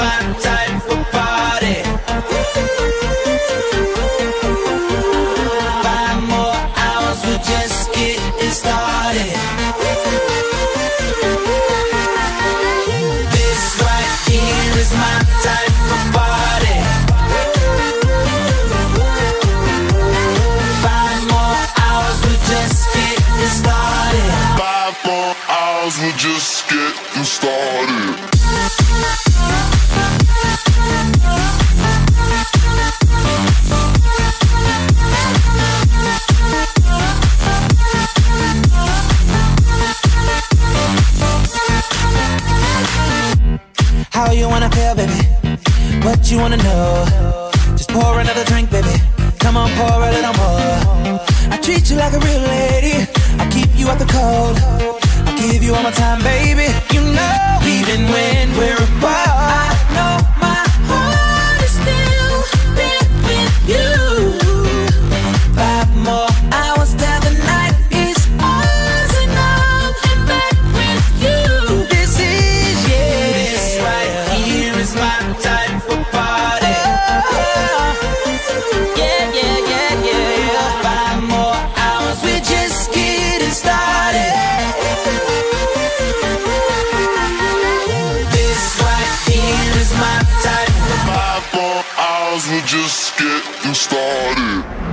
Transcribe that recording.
my type of party. Five more hours, we're just getting started. This right here is my type of party. Five more hours, we're just getting started. Five more hours, we're just getting started. How you wanna feel, baby? What you wanna know? Just pour another drink, baby. Come on, pour a little more. I treat you like a real lady. I keep you out the cold. I give you all my time, baby. You know, miles, we're just getting started.